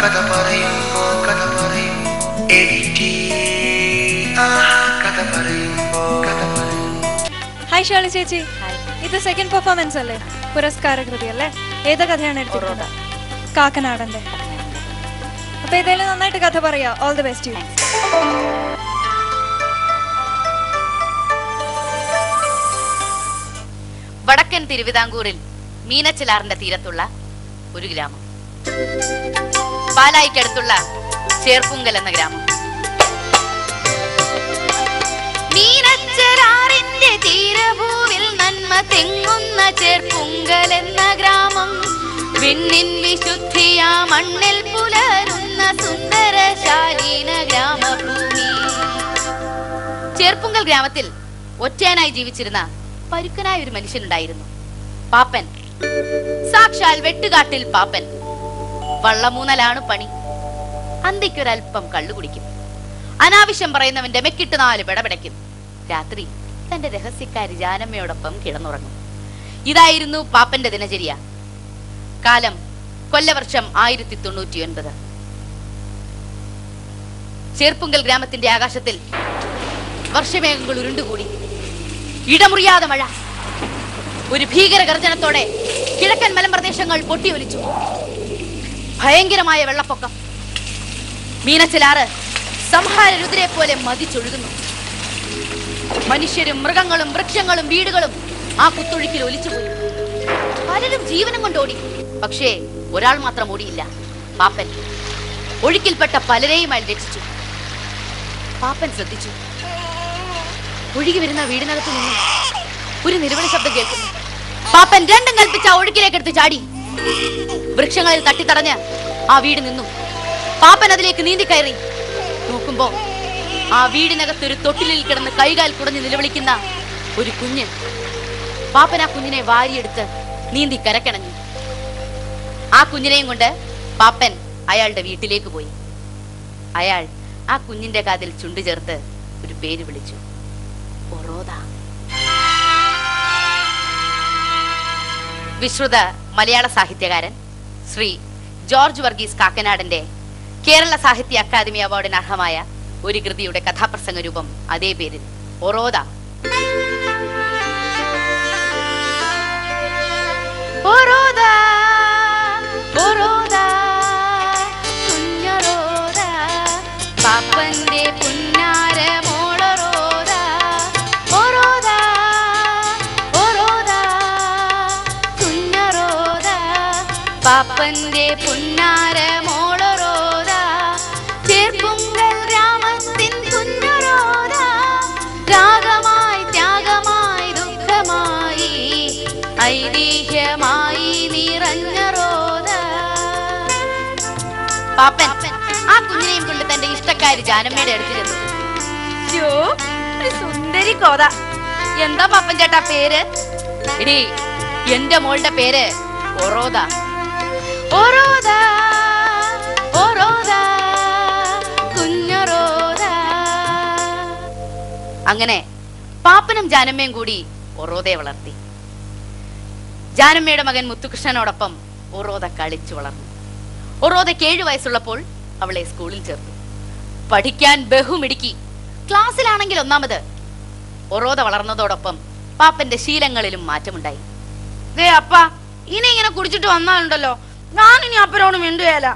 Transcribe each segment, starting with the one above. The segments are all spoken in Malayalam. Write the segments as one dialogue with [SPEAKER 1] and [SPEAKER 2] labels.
[SPEAKER 1] കഥ പറയും കഥ പറയും. എഡിറ്റി കഥ പറയും കഥ പറയും.
[SPEAKER 2] ഹായ് ഷാളി ചേച്ചി. ഇത് സെക്കൻഡ് പെർഫോമൻസ് അല്ലേ? പുരസ്കാര കൃതി അല്ലേ ഏത് കഥയാണ് എടുത്തിട്ടുള്ളത്? കാക്കനാടന്റെ അപ്പൊ ഏതായാലും നന്നായിട്ട് കഥ പറയാ. ഓൾ ദി ബെസ്റ്റ് യു
[SPEAKER 3] വടക്കൻ തിരുവിതാംകൂറിൽ മീനച്ചിലാറിന്റെ തീരത്തുള്ള ഒരു ഗ്രാമം. പാലായിക്കടുത്തുള്ള ചേർപ്പുങ്കൽ എന്ന ഗ്രാമം. മീനച്ചരാറിന്റെ തീരഭൂവിൽ നന്മ തെങ്ങുന്ന ചേർപ്പുങ്കൽ എന്ന ഗ്രാമം. വിണ്ണിൻ വിശുദ്ധിയ മണ്ണിൽ പുലരുന്ന സുന്ദര ശാലീന ഗ്രാമഭൂമി. ചേർപ്പുങ്കൽ ഗ്രാമത്തിൽ ഒറ്റയനായി ജീവിച്ചിരുന്ന പരുക്കനായ ഒരു മനുഷ്യനുണ്ടായിരുന്നു. പാപ്പൻ. സാക്ഷാൽ വെട്ടുകാട്ടിൽ പാപ്പൻ. വള്ളമൂന്നലാണ് പണി. അന്തിക്കൊരൽപ്പം കള്ളു കുടിക്കും. അനാവശ്യം പറയുന്നവന്റെ മെക്കിട്ട് നാല് പിടപിടയ്ക്കും. രാത്രി തന്റെ രഹസ്യക്കാരി ജാനമ്മയോടൊപ്പം കിടന്നുറങ്ങും. ഇതായിരുന്നു പാപ്പന്റെ ദിനചര്യ. കാലം കൊല്ലവർഷം ആയിരത്തി തൊണ്ണൂറ്റി ഒൻപത് ചേർപ്പുങ്കൽ ഗ്രാമത്തിന്റെ ആകാശത്തിൽ വർഷമേഘങ്ങൾ ഉരുണ്ടുകൂടി. ഇടമുറിയാതെ മഴ. ഒരു ഭീകര ഗർജനത്തോടെ കിഴക്കൻ മലമ്പ്രദേശങ്ങൾ പൊട്ടിയൊലിച്ചു. ഭയങ്കരമായ വെള്ളപ്പൊക്കം. മീനച്ചിലാറ് സംഹാര രുദ്രെ പോലെ മതിച്ചൊഴുകുന്നു. മനുഷ്യരും മൃഗങ്ങളും വൃക്ഷങ്ങളും വീടുകളും ആ കുത്തൊഴുക്കിൽ ഒലിച്ചുപോയി. പലരും ജീവനം കൊണ്ട് ഓടി. പക്ഷേ ഒരാൾ മാത്രം ഓടിയില്ല. പാപ്പൻ. ഒഴുക്കിൽപ്പെട്ട പലരെയും അയാൾ രക്ഷിച്ചു. പാപ്പൻ ശ്രദ്ധിച്ചു. ഒഴുകി വരുന്ന വീടിനകത്ത് നിന്ന് ഒരു നിരവധി ശബ്ദം കേൾക്കുന്നു. പാപ്പൻ രണ്ടും കൽപ്പിച്ച ഒഴുക്കിലേക്കെടുത്ത് ചാടി. വൃക്ഷങ്ങളിൽ തട്ടിത്തടഞ്ഞ് ആ വീട് നിന്നു. പാപ്പൻ അതിലേക്ക് നീന്തി കയറി. നോക്കുമ്പോ ആ വീടിനകത്ത് ഒരു തൊട്ടിലിൽ കിടന്ന് കൈകാൽ കുടഞ്ഞ് നിലവിളിക്കുന്ന ഒരു കുഞ്ഞ്. പാപ്പൻ ആ കുഞ്ഞിനെ വാരിയെടുത്ത് നീന്തി കരക്കണഞ്ഞു. ആ കുഞ്ഞിനെയും കൊണ്ട് പാപ്പൻ അയാളുടെ വീട്ടിലേക്ക് പോയി. അയാൾ ആ കുഞ്ഞിന്റെ കാതിൽ ചുണ്ടു ചേർത്ത് ഒരു പേര് വിളിച്ചു. വിശ്രുത മലയാള സാഹിത്യകാരൻ ശ്രീ ജോർജ് വർഗീസ് കാക്കനാടിന്റെ കേരള സാഹിത്യ അക്കാദമി അവാർഡിന് അർഹമായ ഒരു കൃതിയുടെ കഥാപ്രസംഗ രൂപം അതേ പേരിൽ ഒറോദ. ഒറോദ ഒറോദ. പാപ്പൻ. ആ കുഞ്ഞിനെയും കൊണ്ട് തന്റെ ഇഷ്ടക്കാരി ജാനമ്മയുടെ അടുത്ത് ചെന്നു. സുന്ദരി കോത. എന്താ പാപ്പൻ ചേട്ടാ പേര്? എടി എന്റെ മോളുടെ പേര് ഒറോദ. ഒറോദ ഒറോദ കുഞ്ഞൊറോദ. അങ്ങനെ പാപ്പനും ജാനമ്മയും കൂടി ഒറോദയെ വളർത്തി. ജാനമ്മയുടെ മകൻ മുത്തുകൃഷ്ണനോടൊപ്പം ഒറോദ കളിച്ചു വളർന്നു. ഒറോദയ്ക്ക് ഏഴു വയസ്സുള്ളപ്പോൾ അവളെ സ്കൂളിൽ ചേർത്തു. പഠിക്കാൻ ബഹുമിടുക്കി. ക്ലാസ്സിലാണെങ്കിൽ ഒന്നാമത് ഒറോദ വളർന്നതോടൊപ്പം പാപ്പന്റെ ശീലങ്ങളിലും മാറ്റമുണ്ടായി.
[SPEAKER 4] അപ്പ ഇനി ഇങ്ങനെ കുടിച്ചിട്ട് വന്നാലുണ്ടല്ലോ. ഞാൻ ഇനി അപ്പനോട് മിണ്ടുകയല്ല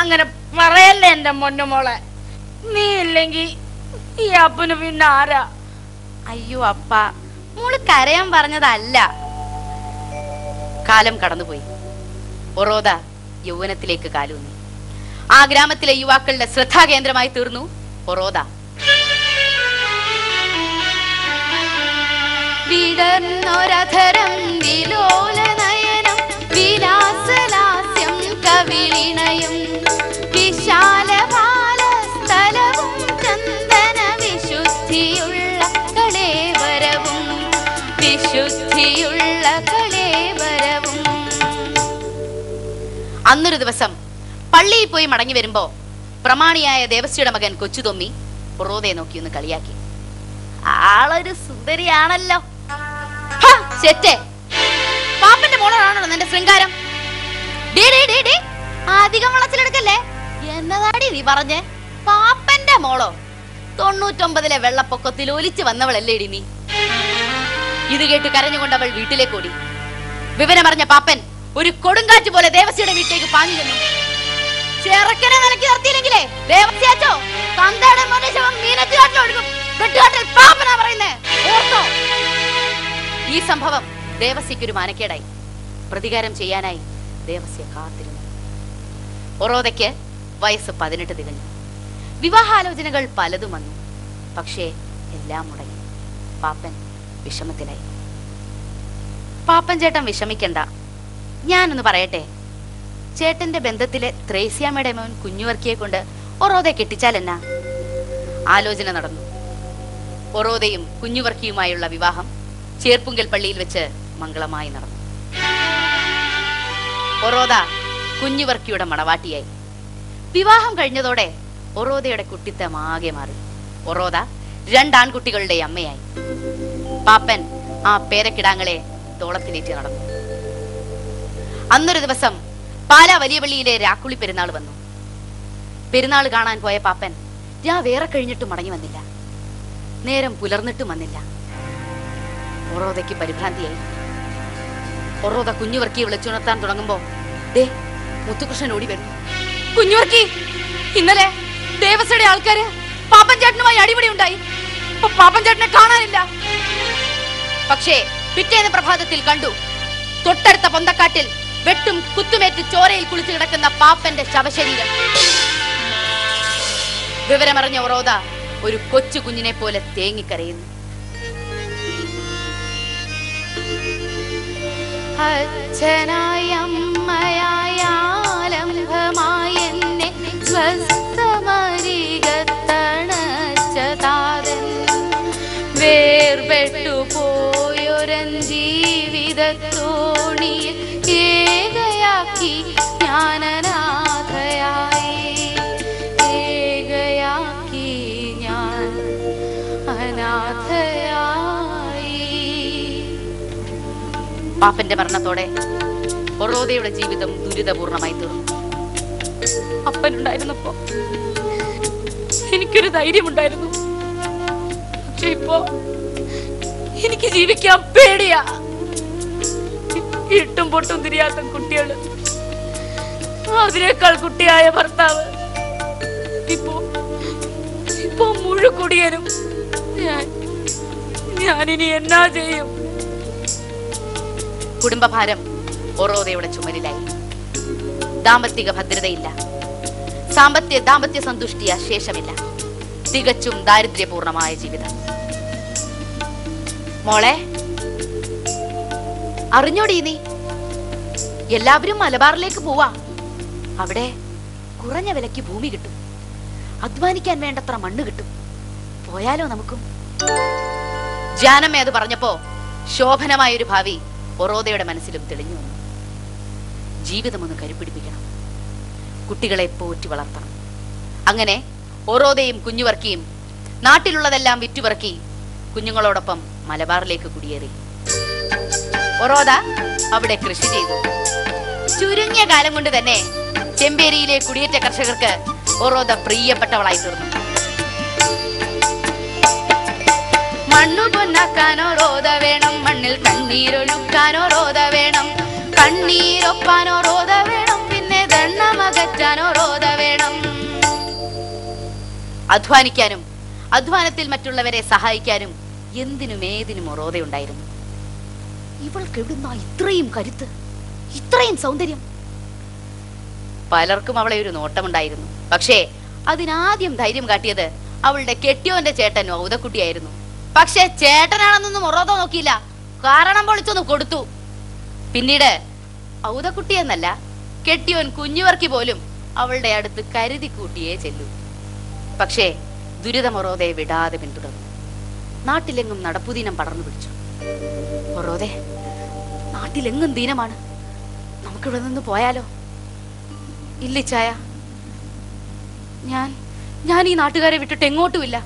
[SPEAKER 4] അങ്ങനെ പറയല്ലേ എന്റെ മോളെ. നീ ഇല്ലെങ്കി ഈ അപ്പന് പിന്നെ ആരാ?
[SPEAKER 3] അയ്യോ അപ്പ മോൾ കരയാൻ പറഞ്ഞതല്ല. കാലം കടന്നുപോയി. ഒറോദ യൗവനത്തിലേക്ക് കാലൂന്നി. ആ ഗ്രാമത്തിലെ യുവാക്കളുടെ ശ്രദ്ധാകേന്ദ്രമായി തീർന്നു ഒറോദ വിടർന്നൊരധരം വിലോലനയനം വിലാസലാസ്യം കവിളിണയും അന്നൊരു ദിവസം പള്ളിയിൽ പോയി മടങ്ങി വരുമ്പോ പ്രമാണിയായ ദേവസ്വിയുടെ മകൻ കൊച്ചുതൊമ്മി പുറോതെ നോക്കി ഒന്ന് കളിയാക്കി. ആളൊരു സുന്ദരിയാണല്ലോ. പാപ്പന്റെ മോളാണല്ലോ നിന്റെ ശൃംഗാരം. അധികം വളച്ചിലെടുക്കല്ലേ? എന്നതാടി നീ പറഞ്ഞേ? പാപ്പന്റെ മോളോ? തൊണ്ണൂറ്റൊമ്പതിലെ വെള്ളപ്പൊക്കത്തിൽ ഒലിച്ചു വന്നവളല്ലേടി നീ? ഇത് കേട്ട് കരഞ്ഞുകൊണ്ട് അവൾ വീട്ടിലേക്ക് ഓടി. വിവരമറിഞ്ഞ പാപ്പൻ ഒരു കൊടുങ്കാറ്റ് പോലെ ദേവസ്യയുടെ വീട്ടിലേക്ക് പാഞ്ഞു ചെന്നു. ചെറുക്കനെ നിലയ്ക്ക് നിർത്തിയില്ലെങ്കിലേ ദേവസ്യാച്ചോ? തന്തയുടെ മോനെ ശവം പാപ്പനാ പറയുന്നേ. ഓർത്തോ? ഈ സംഭവം ദേവസ്യക്കൊരു മാനക്കേടായി. പ്രതികാരം ചെയ്യാനായി ദേവസ്യ കാത്തിരുന്നു. ഒറോദയ്ക്ക് വയസ്സ് പതിനെട്ട് തികഞ്ഞു. വിവാഹാലോചനകൾ പലതും വന്നു. പക്ഷേ എല്ലാം മുടങ്ങി. പാപ്പൻ വിഷമത്തിലായി. പാപ്പൻ ചേട്ടൻ വിഷമിക്കണ്ട. ഞാനൊന്ന് പറയട്ടെ. ചേട്ടന്റെ ബന്ധത്തിലെ ത്രേസ്യാമ്മയുടെ മോൻ കുഞ്ഞുവർക്കിയെ കൊണ്ട് ഒറോതെ കെട്ടിച്ചാൽ എന്നാ ആലോചന നടന്നു. ഒറോദയും കുഞ്ഞുവർക്കിയുമായുള്ള വിവാഹം ചേർപ്പുങ്കൽ പള്ളിയിൽ വെച്ച് മംഗളമായി നടന്നു. ഒറോദ കുഞ്ഞുവർക്കിയുടെ മണവാട്ടിയായി. വിവാഹം കഴിഞ്ഞതോടെ ഒറോദയുടെ കുട്ടിത്തം ആകെ മാറി. ഒറോദ രണ്ടാൺകുട്ടികളുടെ അമ്മയായി. പാപ്പൻ ആ പേരക്കിടാങ്ങളെ തോളത്തിലേറ്റി നടന്നു. അന്നൊരു ദിവസം പാലാ വലിയ പള്ളിയിലെ രാക്കുളി പെരുന്നാൾ വന്നു. പെരുന്നാൾ കാണാൻ പോയ പാപ്പൻ ഞാൻ വേറെ കഴിഞ്ഞിട്ട് മടങ്ങി വന്നില്ല. നേരം പുലർന്നിട്ടും വന്നില്ല. ഒറോദയ്ക്ക് പരിഭ്രാന്തിയായി. ഒറോദ കുഞ്ഞുവർക്കി വിളിച്ചുണർത്താൻ തുടങ്ങുമ്പോ ദേ മുത്തുകൃഷ്ണൻ ഓടി വരുന്നു. കുഞ്ഞുവർക്കി ഇന്നലെ ദേവസ്വയുടെ ആൾക്കാര് പാപ്പൻ ചേട്ടനുമായി അടിപിടി ഉണ്ടായി. പാപ്പൻ ചേട്ടനെ കാണാനില്ല. പക്ഷേ പിറ്റേന്ന് പ്രഭാതത്തിൽ കണ്ടു തൊട്ടടുത്ത പൊന്തക്കാട്ടിൽ വെട്ടും കുത്തുമേറ്റ് ചോരയിൽ കുളിച്ചു കിടക്കുന്ന പാപ്പന്റെ ശവശരീരം. വിവരമറിഞ്ഞ ഒറോദ ഒരു കൊച്ചു കുഞ്ഞിനെ പോലെ തേങ്ങിക്കരയുന്നു. അച്ഛനായ അമ്മയായ ഞാൻ അനാഥയായി. പാപ്പന്റെ മരണത്തോടെ ഒറോദയുടെ ജീവിതം ദുരിതപൂർണമായി തീർന്നു. അപ്പനുണ്ടായിരുന്നപ്പോ എനിക്കൊരു ധൈര്യമുണ്ടായിരുന്നു. പക്ഷെ ഇപ്പോ എനിക്ക് ജീവിക്കാൻ പേടിയാ. ഇട്ടും പൊട്ടും തിരിയാത്ത കുട്ടികൾ അതിനേക്കാൾ കുട്ടിയായ ഭർത്താവ്. ഇപ്പോ ഇപ്പോ മുഴുക്കുടിയനും ഞാൻ ഞാനിനി എന്നാ ചെയ്യും? കുടുംബഭാരം ഒറോദയുടെ ചുമലിലായി ദാമ്പത്തിക ഭദ്രതയില്ല. സാമ്പത്തിക ദാമ്പത്യ സന്തുഷ്ടിയ ശേഷമില്ല. തികച്ചും ദാരിദ്ര്യപൂർണമായ ജീവിതം. മോളെ അറിഞ്ഞോടി നീ? എല്ലാവരും മലബാറിലേക്ക് പോവാ. അവിടെ കുറഞ്ഞ വിലയ്ക്ക് ഭൂമി കിട്ടും. അധ്വാനിക്കാൻ വേണ്ടത്ര മണ്ണ് കിട്ടും. പോയാലോ നമുക്കും? ജാനമ്മ അത് പറഞ്ഞപ്പോ ശോഭനമായൊരു ഭാവി ഒറോദയുടെ മനസ്സിലും തെളിഞ്ഞു വന്നു. ജീവിതമൊന്ന് കരുപിടിപ്പിക്കണം കുട്ടികളെ പോറ്റി വളർത്തണം. അങ്ങനെ ഒറോദയും കുഞ്ഞുവർക്കിയും നാട്ടിലുള്ളതെല്ലാം വിറ്റുപറക്കി കുഞ്ഞുങ്ങളോടൊപ്പം മലബാറിലേക്ക് കുടിയേറി. ഒറോദ അവിടെ കൃഷി ചെയ്തു. ചുരുങ്ങിയ കാലം കൊണ്ട് തന്നെ ചെമ്പേരിയിലെ കുടിയേറ്റ കർഷകർക്ക് ഒറോദ പ്രിയപ്പെട്ടവളായി തീർന്നു. മണ്ണു പൊന്നാക്കാനോ റോത വേണം മണ്ണിൽ കണ്ണീരൊഴുക്കാനോ റോത വേണം കണ്ണീരൊപ്പാനോ റോത വേണം പിന്നെ ദണ്ണമകറ്റാനോ റോത വേണം. അധ്വാനിക്കാനും അധ്വാനത്തിൽ മറ്റുള്ളവരെ സഹായിക്കാനും എന്തിനും ഏതിനും ഒറോതയുണ്ടായിരുന്നു ഇവൾക്ക് എവിടുന്ന ഇത്രയും കരുത്ത്? ഇത്രയും സൗന്ദര്യം? പലർക്കും അവളെ ഒരു നോട്ടമുണ്ടായിരുന്നു. പക്ഷേ അതിനാദ്യം ധൈര്യം കാട്ടിയത് അവളുടെ കെട്ടിയോന്റെ ചേട്ടൻ ഔതക്കുട്ടിയായിരുന്നു. പക്ഷേ ചേട്ടനാണെന്നൊന്നും ഉറോതോ നോക്കിയില്ല. കാരണം പൊളിച്ചൊന്ന് കൊടുത്തു. പിന്നീട് ഔതക്കുട്ടി എന്നല്ല കെട്ടിയോൻ കുഞ്ഞുവർക്കി പോലും അവളുടെ അടുത്ത് കരുതി കൂട്ടിയേ ചെല്ലൂ. പക്ഷേ ദുരിതമൊറോതെ വിടാതെ പിന്തുടർന്നു. നാട്ടിലെങ്ങും നടപ്പുദിനം പടർന്നു പിടിച്ചു. ഒറോതെ നാട്ടിലെങ്ങും ദീനമാണ്. നമുക്കിവിടെ നിന്ന് പോയാലോ? ഇല്ലിച്ചായ ഞാൻ ഞാൻ ഈ നാട്ടുകാരെ വിട്ടിട്ട് എങ്ങോട്ടുമില്ല.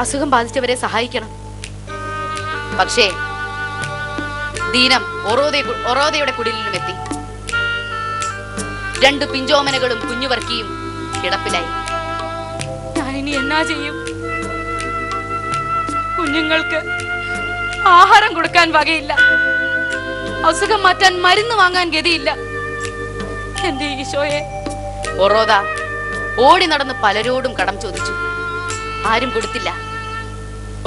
[SPEAKER 3] അസുഖം ബാധിച്ചവരെ സഹായിക്കണം. പക്ഷേ ദീനം ഒറോദയ ഒറോദയുടെ കുടിലിലും എത്തി രണ്ട് പിഞ്ചോമനകളും കുഞ്ഞുവർക്കിയും കിടപ്പിലായി.
[SPEAKER 4] ഞാൻ ഇനി എന്നാ ചെയ്യും? കുഞ്ഞുങ്ങൾക്ക് ആഹാരം കൊടുക്കാൻ വകയില്ല. അസുഖം മാറ്റാൻ മരുന്ന് വാങ്ങാൻ ഗതിയില്ല. എന്റെ ഈശോയെ.
[SPEAKER 3] ഒറോദ ഓടി നടന്ന് പലരോടും കടം ചോദിച്ചു. ആരും കൊടുത്തില്ല.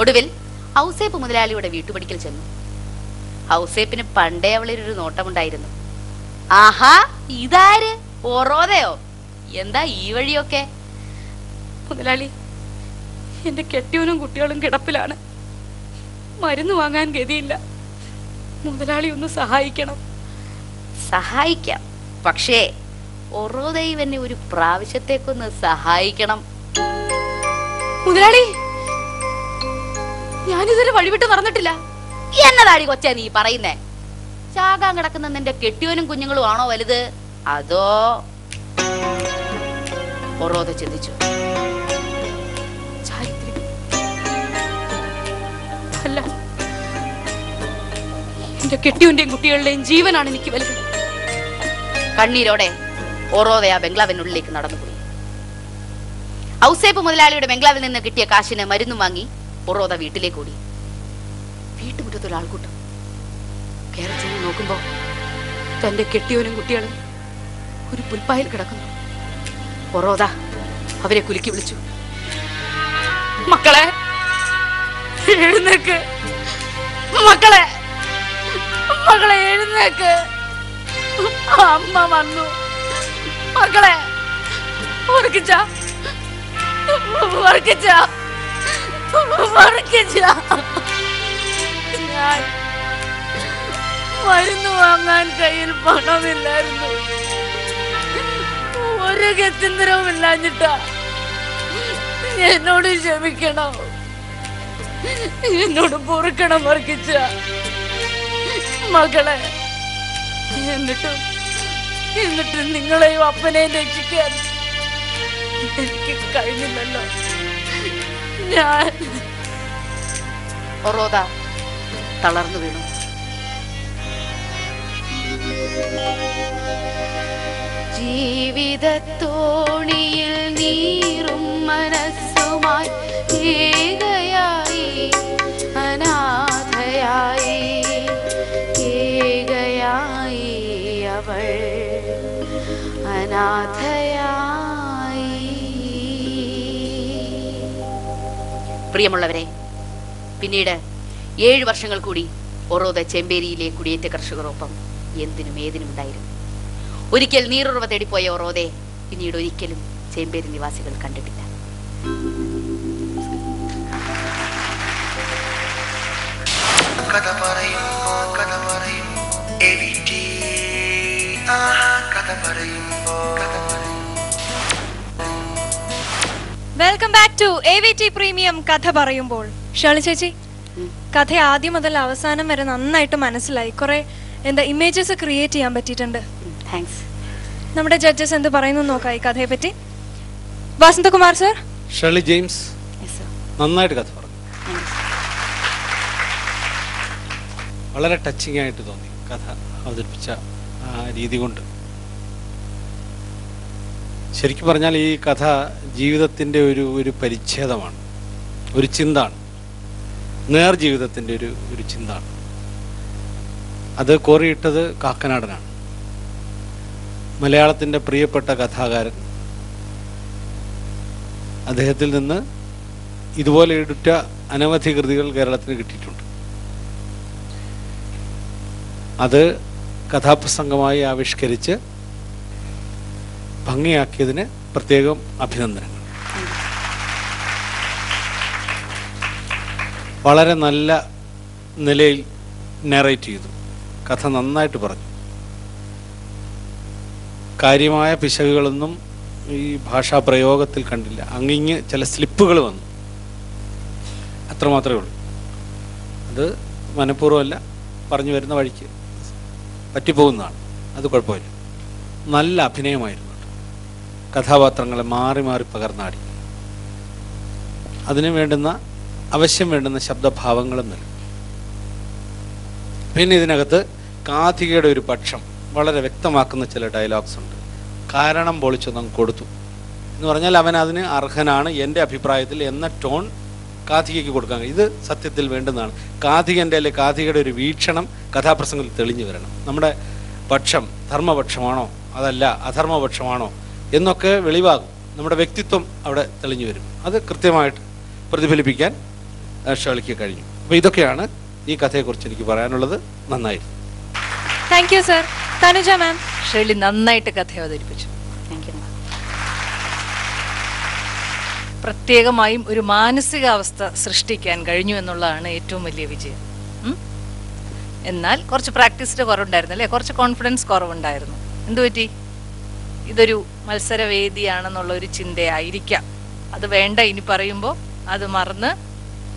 [SPEAKER 3] ഒടുവിൽ ഹൗസേപ്പ് മുതലാളിയുടെ വീട്ടുപടിക്കൽ ചെന്നു. ഹൗസേപ്പിന് പണ്ടേ അവളിലൊരു നോട്ടമുണ്ടായിരുന്നു. ആഹാ ഇതാര്? ഓറോതയോ എന്താ ഈ വഴിയൊക്കെ?
[SPEAKER 4] മുതലാളി എന്റെ കെട്ടിയവനും കുട്ടികളും കിടപ്പിലാണ്. മരുന്ന് വാങ്ങാൻ ഗതിയില്ല. മുതലാളി ഒന്ന് സഹായിക്കണം.
[SPEAKER 3] സഹായിക്കാം. പക്ഷേ ഒറോദൈവ് ദൈവനെ ഒരു പ്രാവശ്യത്തേക്കൊന്ന് സഹായിക്കണം.
[SPEAKER 4] മുതലാളി ഞാനിതുവരെ വഴിവിട്ട് നടന്നിട്ടില്ല.
[SPEAKER 3] എന്നതാടി കൊച്ചാ നീ പറയുന്നേ. ചാകാൻ കിടക്കുന്ന നിന്റെ കെട്ടിയവനും കുഞ്ഞുങ്ങളും ആണോ വലുത്? അതോ ഒറോത ചിന്തിച്ചു?
[SPEAKER 4] അല്ല എന്റെ കെട്ടിയവന്റെയും കുട്ടികളുടെയും ജീവനാണ് എനിക്ക് വലുത്.
[SPEAKER 3] കണ്ണീരോടെ ഓറോവയ ബംഗ്ലാവിനുള്ളിലേക്ക് നടന്നുപോയി. ഔസേപ്പ് മുതലാളിയുടെ ബംഗ്ലാവിൽ നിന്ന് കിട്ടിയ കാശിന് മരുന്നും വാങ്ങി ഒറോദ വീട്ടിലേക്ക് ഓടി. വീട്ടുമുറ്റത്ത് ഒരാൾക്കൂട്ടം കയറി നോക്കുമ്പോ
[SPEAKER 4] തന്റെ കെട്ടിയവനും കുട്ടികളും ഒരു പുൽപ്പായിൽ കിടക്കുന്നു.
[SPEAKER 3] ഒറോദ അവരെ കുലുക്കി വിളിച്ചു.
[SPEAKER 4] മക്കളെ എഴുന്നേക്ക്. മക്കളെ മക്കളെ എഴുന്നേക്ക്. അമ്മ വന്നു. മക്കളെ മരുന്ന് വാങ്ങാൻ കയ്യിൽ പണമില്ലായിരുന്നു. ഒരു ഗത്യന്തരവും ഇല്ലാഞ്ഞിട്ടാ എന്നോട് ക്ഷമിക്കണം. എന്നോട് പൊറുക്കണം വർക്കിച്ച മകളെ എന്നിട്ടും എന്നിട്ടും നിങ്ങളെയും അപ്പനെയും രക്ഷിക്കാൻ എനിക്ക് കഴിഞ്ഞില്ലല്ലോ. ഞാൻ
[SPEAKER 3] ഒറോദ തളർന്നു വീണു. ജീവിതത്തോണിയിൽ നീറും മനസ്സുമായി ഏകയായി പ്രിയമുള്ളവരെ പിന്നീട് ഏഴു വർഷങ്ങൾ കൂടി ഒറോദ ചെമ്പേരിയിലെ കുടിയേറ്റ കർഷകരോപ്പം എന്തിനും ഏതിനും ഉണ്ടായിരുന്നു. ഒരിക്കൽ നീറുറവ തേടിപ്പോയ ഒറോദെ പിന്നീട് ഒരിക്കലും ചെമ്പേരി നിവാസികൾ കണ്ടിട്ടില്ല.
[SPEAKER 1] കഥ പറയും കഥ പറയും
[SPEAKER 2] welcome back to A V T premium കഥ പറയുമ്പോൾ. ഷേളി ചേച്ചി കഥ ആദ്യം മുതൽ അവസാനം വരെ നന്നായിട്ട് മനസ്സിലായി. കുറെ എന്താ ഇമേജസ് ക്രിയേറ്റ് ചെയ്യാൻ പറ്റിയിട്ടുണ്ട്.
[SPEAKER 3] താങ്ക്സ്
[SPEAKER 2] നമ്മുടെ ജഡ്ജസ് എന്ത് പറയുന്നു നോക്കാം ഈ കഥയെ പറ്റി. വസന്തകുമാർ സർ
[SPEAKER 5] ഷളി ജെയിംസ് നന്നായിട്ട് കഥ പറഞ്ഞു. വളരെ ടച്ചിങ് ആയിട്ട് തോന്നി കഥ അവതരിപ്പിച്ച രീതി കൊണ്ട്. ശരിക്കും പറഞ്ഞാൽ ഈ കഥ ജീവിതത്തിന്റെ ഒരു ഒരു പരിച്ഛേദമാണ്. ഒരു ചിന്താണ്. നേർ ജീവിതത്തിന്റെ ഒരു ഒരു ചിന്താണ്. അത് കോറിയിട്ടത് കാക്കനാടനാണ്. മലയാളത്തിന്റെ പ്രിയപ്പെട്ട കഥാകാരൻ. അദ്ദേഹത്തിൽ നിന്ന് ഇതുപോലെ ഇടുറ്റ അനവധി കൃതികൾ കേരളത്തിന് കിട്ടിയിട്ടുണ്ട്. അത് കഥാപ്രസംഗമായി ആവിഷ്കരിച്ച് ഭംഗിയാക്കിയതിന് പ്രത്യേകം അഭിനന്ദനങ്ങൾ. വളരെ നല്ല നിലയിൽ നറേറ്റ് ചെയ്തു. കഥ നന്നായിട്ട് പറഞ്ഞു. കാര്യമായ പിശകുകളൊന്നും ഈ ഭാഷാ പ്രയോഗത്തിൽ കണ്ടില്ല. അങ്ങിങ്ങ് ചില സ്ലിപ്പുകൾ വന്നു. അത്രമാത്രമേ ഉള്ളൂ. അത് മനഃപൂർവമല്ല. പറഞ്ഞു വരുന്ന വഴിക്ക്. പറ്റിപ്പോകുന്നതാണ്. അത് കുഴപ്പമില്ല. നല്ല അഭിനയമായിരുന്നു കഥാപാത്രങ്ങളെ മാറി മാറി പകർന്നാടി. അതിന് വേണ്ടുന്ന അവശ്യം വേണ്ടുന്ന ശബ്ദഭാവങ്ങളും നൽകി. പിന്നെ ഇതിനകത്ത് കാഥികയുടെ ഒരു പക്ഷം വളരെ വ്യക്തമാക്കുന്ന ചില ഡയലോഗ്സ് ഉണ്ട്. കാരണം പൊളിച്ചൊന്നും കൊടുത്തു. എന്ന് പറഞ്ഞാൽ അവൻ അതിന് അർഹനാണ് എന്റെ അഭിപ്രായത്തിൽ എന്ന ടോൺ കാഥികയ്ക്ക് കൊടുക്കാൻ. ഇത് സത്യത്തിൽ വേണ്ടുന്നതാണ്. കാഥികന്റെ അല്ലെ കാഥികയുടെ ഒരു വീക്ഷണം കഥാപ്രസംഗത്തിൽ തെളിഞ്ഞു വരണം. നമ്മുടെ പക്ഷം ധർമ്മപക്ഷമാണോ? അതല്ല അധർമ്മപക്ഷമാണോ? എന്നൊക്കെ വെളിവാകും. നമ്മുടെ വ്യക്തിത്വം അവിടെ തെളിഞ്ഞു വരും. അത് കൃത്യമായിട്ട് പ്രതിഫലിപ്പിക്കാൻ ഷേളിക്ക് കഴിഞ്ഞു. അപ്പോൾ ഇതൊക്കെയാണ് ഈ കഥയെക്കുറിച്ച് എനിക്ക് പറയാനുള്ളത്. നന്നായിരുന്നു.
[SPEAKER 2] Thank you sir Thanuja ma'am
[SPEAKER 6] Sherly നന്നായിട്ട് കഥ അവതരിപ്പിച്ചു. പ്രത്യേകമായും ഒരു മാനസികാവസ്ഥ സൃഷ്ടിക്കാൻ കഴിഞ്ഞു എന്നുള്ളതാണ് ഏറ്റവും വലിയ വിജയം. എന്നാൽ കുറച്ച് പ്രാക്ടീസിന്റെ കുറവുണ്ടായിരുന്നു അല്ലേ? കുറച്ച് കോൺഫിഡൻസ് കുറവുണ്ടായിരുന്നു. എന്തുപറ്റി ഇതൊരു മത്സരവേദിയാണെന്നുള്ള ഒരു ചിന്തയായിരിക്കാം. അത് വേണ്ട ഇനി പറയുമ്പോൾ അത് മറന്ന്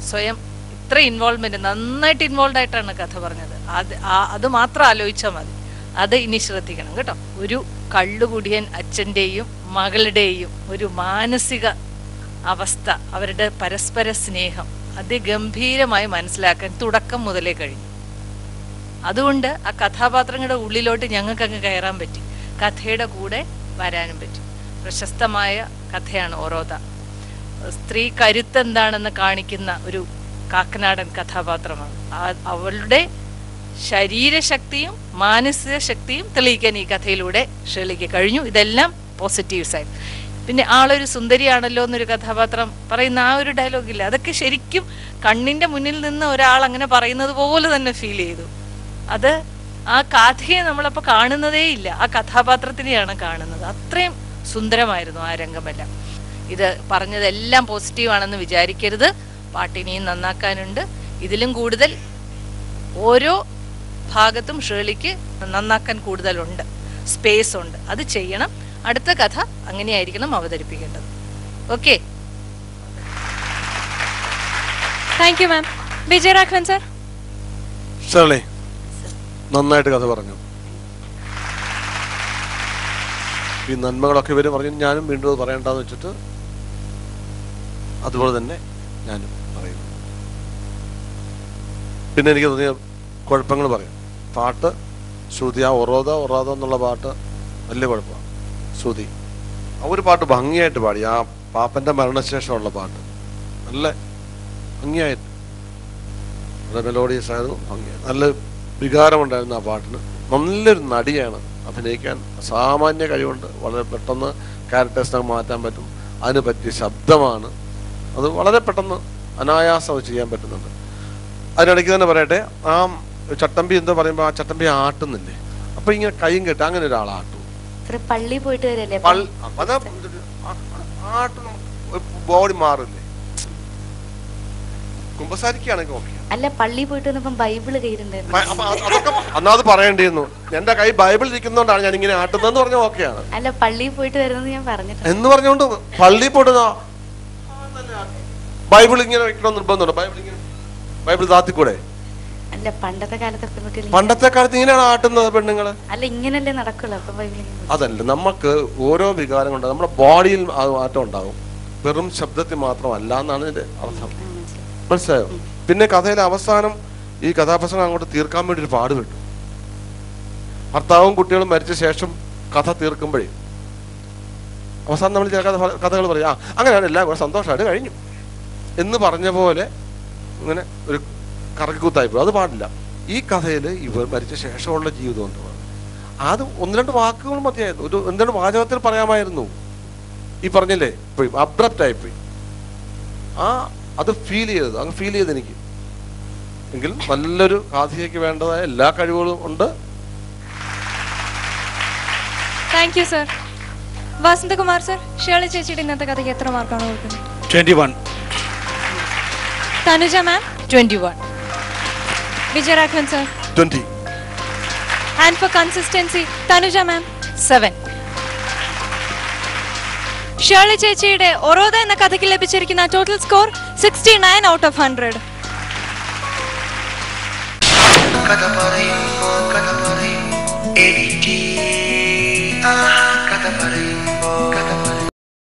[SPEAKER 6] സ്വയം ഇത്ര ഇൻവോൾവ്മെന്റ് നന്നായിട്ട് ഇൻവോൾവ് ആയിട്ടാണ് കഥ പറഞ്ഞത്. അത് അത് മാത്രം ആലോചിച്ചാൽ മതി. അത് ഇനി ശ്രദ്ധിക്കണം കേട്ടോ. ഒരു കള്ളുകുടിയൻ അച്ഛന്റെയും മകളുടെയും ഒരു മാനസിക അവസ്ഥ അവരുടെ പരസ്പര സ്നേഹം അതിഗംഭീരമായി മനസ്സിലാക്കാൻ തുടക്കം മുതലേ കഴിഞ്ഞു. അതുകൊണ്ട് ആ കഥാപാത്രങ്ങളുടെ ഉള്ളിലോട്ട് ഞങ്ങൾക്ക് അങ്ങ് കയറാൻ പറ്റി. കഥയുടെ കൂടെ വരാനും പറ്റി. പ്രശസ്തമായ കഥയാണ് ഓരോത സ്ത്രീ കരുത്തെന്താണെന്ന് കാണിക്കുന്ന ഒരു കാക്കനാടൻ കഥാപാത്രമാണ്. അവളുടെ ശരീരശക്തിയും മാനസിക ശക്തിയും തെളിയിക്കാൻ ഈ കഥയിലൂടെ ഷേളിക്ക് കഴിഞ്ഞു. ഇതെല്ലാം പോസിറ്റീവ് സൈഡ് പിന്നെ ആളൊരു സുന്ദരിയാണല്ലോ എന്നൊരു കഥാപാത്രം പറയുന്ന ആ ഒരു ഡയലോഗില്ല അതൊക്കെ ശരിക്കും കണ്ണിന്റെ മുന്നിൽ നിന്ന് ഒരാൾ അങ്ങനെ പറയുന്നത് പോലെ തന്നെ ഫീൽ ചെയ്തു. അത് ആ കഥയെ നമ്മളപ്പോ കാണുന്നതേ ഇല്ല. ആ കഥാപാത്രത്തിനെയാണ് കാണുന്നത്. അത്രയും സുന്ദരമായിരുന്നു ആ രംഗമെല്ലാം. ഇത് പറഞ്ഞതെല്ലാം പോസിറ്റീവാണെന്ന് വിചാരിക്കരുത്. പാട്ടിനെയും നന്നാക്കാനുണ്ട്. ഇതിലും കൂടുതൽ ഓരോ ഭാഗത്തും ഷേളിക്ക് നന്നാക്കാൻ കൂടുതലുണ്ട്. സ്പേസ് ഉണ്ട്. അത് ചെയ്യണം. അടുത്ത കഥ അങ്ങനെയായിരിക്കണം അവതരിപ്പിക്കേണ്ടത്. Okay
[SPEAKER 2] thank you ma'am Vijayaraghavan sir
[SPEAKER 7] നന്നായിട്ട് കഥ പറഞ്ഞു. ഈ നന്മകളൊക്കെ ഇവർ പറഞ്ഞു ഞാനും വീണ്ടും അത് പറയണ്ടെന്ന് വെച്ചിട്ട് അതുപോലെ തന്നെ ഞാനും പറയുന്നു. പിന്നെ എനിക്ക് തോന്നിയ കുഴപ്പങ്ങൾ പറയാം. പാട്ട് ശ്രുതി ആ ഒറാദ എന്നുള്ള പാട്ട് വലിയ കുഴപ്പമാണ്. ശ്രുതി. ഒരു പാട്ട് ഭംഗിയായിട്ട് പാടി. ആ പാപ്പന്റെ മരണശേഷമുള്ള പാട്ട്. നല്ല ഭംഗിയായിട്ട്. വളരെ മെലോഡിയസ് ആയിരുന്നു ഭംഗി നല്ല വികാരമുണ്ടായിരുന്നു ആ പാട്ടിന്. നല്ലൊരു നടിയാണ് അഭിനയിക്കാൻ സാമാന്യ കഴിവുണ്ട്. വളരെ പെട്ടെന്ന് ക്യാരക്ടേഴ്സിനെ മാറ്റാൻ പറ്റും. അതിന് പറ്റിയ ശബ്ദമാണ്. അത് വളരെ പെട്ടെന്ന് അനായാസം ചെയ്യാൻ പറ്റുന്നുണ്ട്. അതിനിടയ്ക്ക് തന്നെ പറയട്ടെ ആ ചട്ടമ്പി എന്താ പറയുമ്പോൾ ആ ചട്ടമ്പി ആട്ടുന്നില്ലേ? അപ്പോൾ ഇങ്ങനെ കൈയും കെട്ട് അങ്ങനെ ഒരാളാട്ടും
[SPEAKER 3] പള്ളി പോയിട്ട് വരല്ലേ?
[SPEAKER 7] ബോഡി മാറില്ലേ? ഓക്കെ
[SPEAKER 3] അല്ല പള്ളി പോയിട്ട് വന്നപ്പം ബൈബിൾ കയ്യിലുണ്ടായിരുന്നു.
[SPEAKER 7] അത് പറയേണ്ടിയിരുന്നു. എന്റെ കൈ ബൈബിൾ ഇരിക്കുന്നോണ്ടാണ് ഞാൻ ഇങ്ങനെ ആട്ടുന്നതെന്ന് പറഞ്ഞ ഓക്കെയാണ്
[SPEAKER 3] അല്ല പള്ളി പോയിട്ട് വരുന്നത് ഞാൻ പറഞ്ഞിട്ടുണ്ട്.
[SPEAKER 7] എന്ന് പറഞ്ഞുകൊണ്ട് പള്ളി പോയിട്ട് ബൈബിൾ ഇങ്ങനെ വെക്കണം നിർബന്ധമുണ്ടോ. ബൈബിൾ ഇങ്ങനെ ബൈബിൾ താത്തിക്കൂടെ
[SPEAKER 3] അല്ല പണ്ടത്തെ കാലത്തെ പെൺകുട്ടികൾ
[SPEAKER 7] പണ്ടത്തെ കാലത്ത് ഇങ്ങനെയാണ് ആട്ടുന്നത് പെണ്ണുങ്ങൾ.
[SPEAKER 3] അല്ല ഇങ്ങനല്ലേ നടക്കുള്ളൂ. അപ്പൊ ബൈബിൾ ഇങ്ങനെ
[SPEAKER 7] അതല്ല നമുക്ക് ഓരോ വികാരം കൊണ്ട് നമ്മുടെ ബോഡിയിൽ മാറ്റം ഉണ്ടാകും വെറും ശബ്ദത്തിൽ മാത്രമല്ല എന്നാണ് ഇതിന്റെ അർത്ഥം.
[SPEAKER 3] മനസ്സിലായോ.
[SPEAKER 7] പിന്നെ കഥയിലെ അവസാനം ഈ കഥാപ്രസംഗം അങ്ങോട്ട് തീർക്കാൻ വേണ്ടി ഒരു പാട് പാടുപെട്ടു ഭർത്താവും കുട്ടികളും മരിച്ച ശേഷം കഥ തീർക്കുമ്പോഴേ. അവസാനം നമ്മൾ ചില കഥ കഥകൾ പറയും ആ അങ്ങനെയാണ് എല്ലാം കൂടെ സന്തോഷമായിട്ട് കഴിഞ്ഞു. എന്ന് പറഞ്ഞ പോലെ ഇങ്ങനെ ഒരു കറക്കിക്കുത്തായി പോകും അത് പാടില്ല. ഈ കഥയിൽ ഇവർ മരിച്ച ശേഷമുള്ള ജീവിതം ഉണ്ട് അത് ഒന്ന് രണ്ട് വാക്കുകൾ മതിയായിരുന്നു. ഒരു ഒന്ന് രണ്ട് വാചകത്തിൽ പറയാമായിരുന്നു. ഈ പറഞ്ഞില്ലേ? ഇപ്പോഴും അബ്രപ്റ്റ് ആയിപ്പോയി. ആ അത് ഫീൽ ചെയ്തത്. അങ്ങ് ഫീൽ ചെയ്ത് എനിക്ക്. എങ്കിൽ നല്ലൊരു കാഥികയ്ക്ക് വേണ്ടതായ എല്ലാ കഴിവുകളും ഉണ്ട്.
[SPEAKER 2] Thank you sir Vasanthakumar sir Sheli ചേച്ചിയുടെ ഇന്നത്തെ കഥയ്ക്ക് എത്ര മാർക്കാണ് കൊടുക്കുന്നത്? Thanuja ma'am
[SPEAKER 6] twenty one
[SPEAKER 2] Vijayaraghavan sir
[SPEAKER 7] twenty
[SPEAKER 2] and four consistency Thanuja ma'am
[SPEAKER 6] seven
[SPEAKER 2] Sheli ചേച്ചിയുടെ ഒറോദ എന്ന കഥയ്ക്ക് ലഭിച്ചിരിക്കുന്ന total score sixty nine out of hundred
[SPEAKER 1] കഥ പറയും കഥ പറയും എഡിറ്റ്